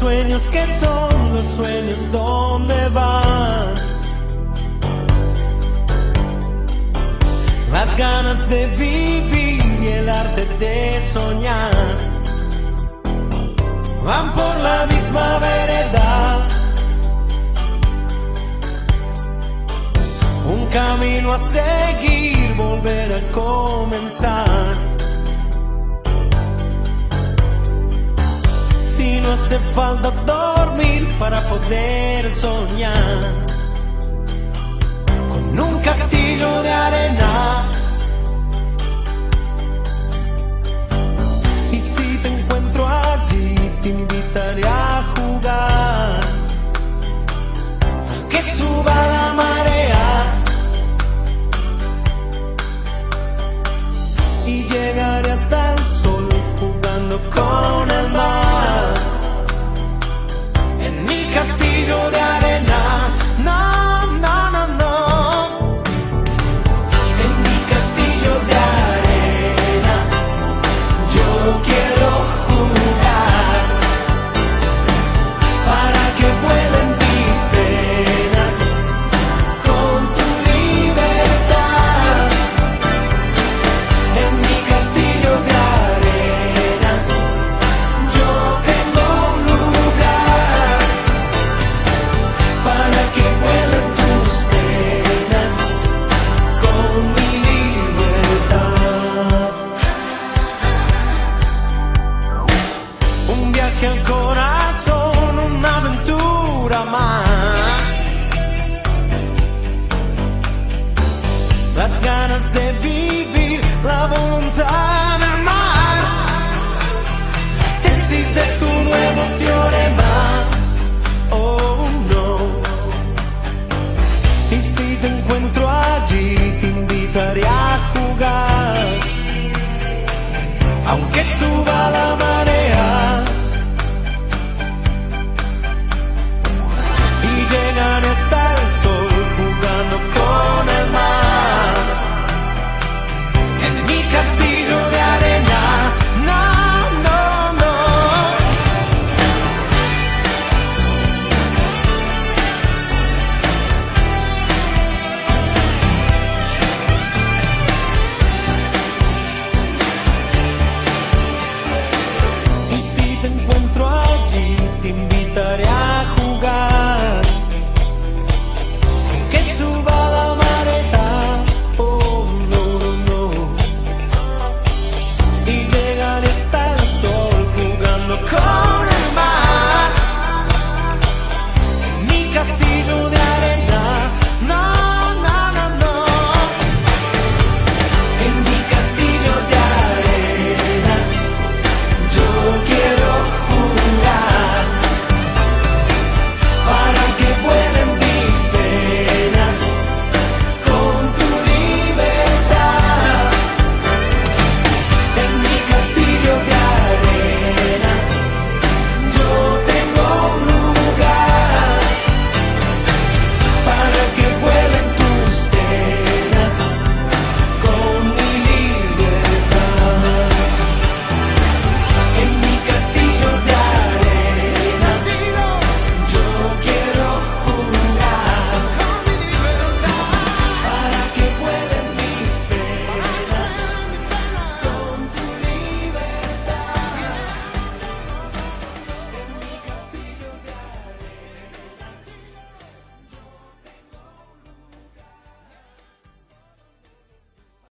sueños que son los sueños, ¿dónde van? Las ganas de vivir y el arte de soñar van por la misma vereda. Un camino a seguir, volver a comenzar. No hace falta dormir para poder soñar con un castillo de arena. Y si te encuentro allí, te invitaré a jugar. Que suba la marea. Y llegaré Viaje al corazón, una aventura más. Las ganas de vivir, la voluntad